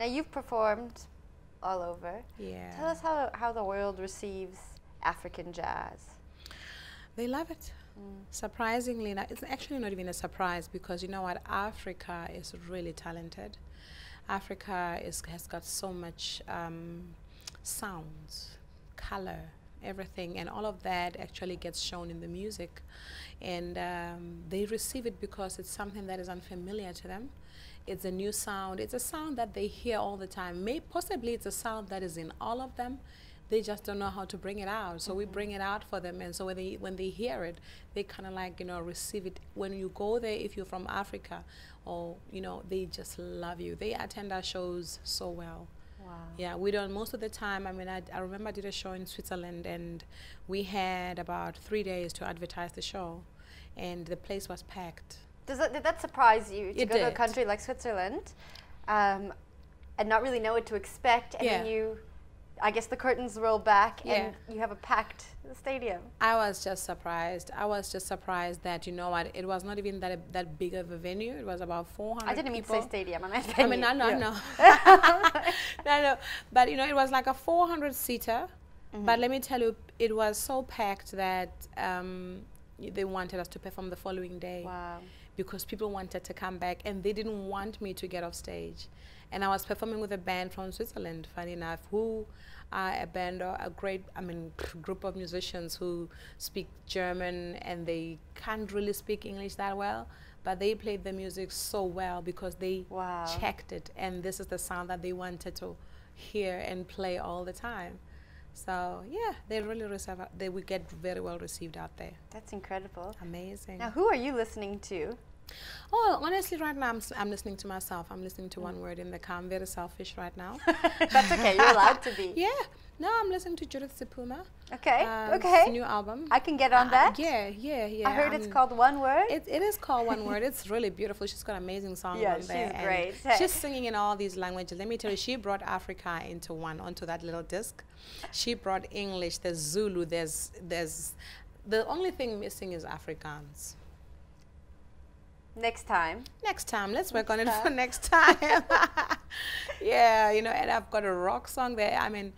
Now you've performed all over. Yeah. Tell us how, how the world receives African jazz. They love it. Mm. Surprisingly, it's actually not even a surprise because you know what? Africa is really talented. Africa is, has got so much um, sounds, color, everything, and all of that actually gets shown in the music. And um, they receive it because it's something that is unfamiliar to them. It's a new sound. It's a sound that they hear all the time. May possibly it's a sound that is in all of them. They just don't know how to bring it out. So mm -hmm. we mm-hmm. bring it out for them, and so when they when they hear it, they kind of like you know receive it. When you go there, if you're from Africa, or you know they just love you. They attend our shows so well. Wow. Yeah, we don't most of the time. I mean, I, I remember I did a show in Switzerland, and we had about three days to advertise the show, and the place was packed. Does that, did that surprise you to it go did. to a country like Switzerland, um, and not really know what to expect, and yeah. then you I guess the curtains roll back yeah. and you have a packed stadium. I was just surprised. I was just surprised that you know what it was not even that that big of a venue. It was about 400 I didn't mean people. to say stadium. I. I mean, no, no, yeah. no. no, no. But you know, it was like a 400 seater. Mm -hmm. But let me tell you, it was so packed that um, they wanted us to perform the following day. Wow. Because people wanted to come back and they didn't want me to get off stage. And I was performing with a band from Switzerland, funny enough, who are a band or a great, I mean, group of musicians who speak German and they can't really speak English that well. But they played the music so well because they wow. checked it, and this is the sound that they wanted to hear and play all the time. So yeah, they really receive. They would get very well received out there. That's incredible. Amazing. Now, who are you listening to? Oh, honestly, right now I'm, I'm listening to myself. I'm listening to mm. one word in the car. I'm very selfish right now. That's okay. You're allowed to be. Yeah. No, I'm listening to Judith Sephuma. Okay. Uh, okay. New album. I can get on uh, that. Yeah, yeah, yeah. I heard um, it's called One Word. It, it is called One Word. It's really beautiful. She's got amazing songs yeah, on there. she's great. She's singing in all these languages. Let me tell you, she brought Africa into one onto that little disc. She brought English. There's Zulu. There's there's the only thing missing is Afrikaans. Next time. Next time. Let's work next on it for next time. yeah, you know, and I've got a rock song there. I mean,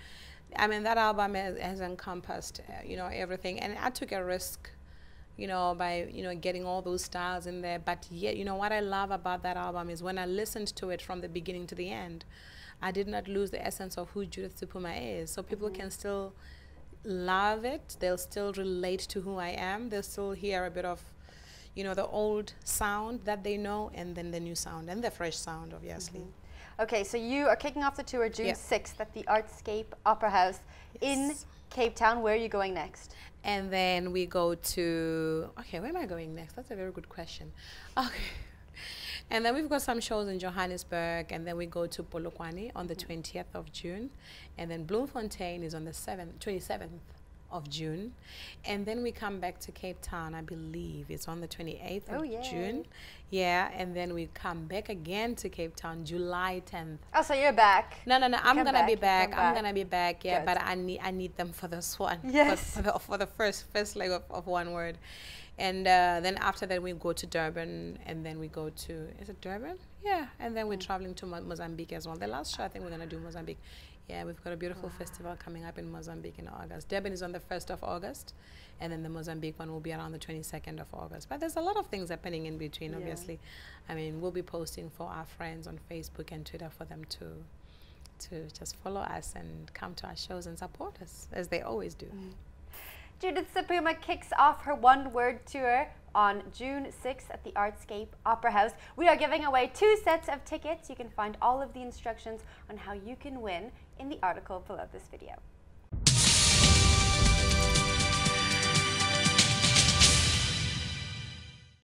I mean that album has, has encompassed, uh, you know, everything. And I took a risk, you know, by you know getting all those styles in there. But yet, you know, what I love about that album is when I listened to it from the beginning to the end, I did not lose the essence of who Judith Sephuma is. So people mm -hmm. can still love it. They'll still relate to who I am. They'll still hear a bit of you know, the old sound that they know and then the new sound and the fresh sound, obviously. Mm -hmm. Okay, so you are kicking off the tour June yeah. 6th at the Artscape Opera House yes. in Cape Town. Where are you going next? And then we go to, okay, where am I going next? That's a very good question. Okay. And then we've got some shows in Johannesburg, and then we go to Polokwane on the 20th mm-hmm. of June, and then Bloemfontein is on the 7th, 27th of June. And then we come back to Cape Town, I believe. It's on the 28th oh, of yay. June. Yeah, and then we come back again to Cape Town July 10th. Oh, so you're back. No, no, no. I'm going to be back. back. I'm going to be back. Yeah, Good. but I need I need them for this one. Yes. For, for, the, for the first first leg of, of one word. And uh, then after that, we go to Durban, and then we go to, is it Durban? Yeah, and then we're mm. traveling to Mo Mozambique as well. The last show, I think we're going to do Mozambique. Yeah, we've got a beautiful wow. festival coming up in Mozambique in August. Durban is on the 1st of August, and then the Mozambique one will be around the 22nd of August. But there's a lot of things happening in between, yeah. obviously. I mean, we'll be posting for our friends on Facebook and Twitter for them to to just follow us and come to our shows and support us, as they always do. Mm. Judith Sephuma kicks off her one word tour on June 6th at the Artscape Opera House. We are giving away two sets of tickets. You can find all of the instructions on how you can win in the article below this video.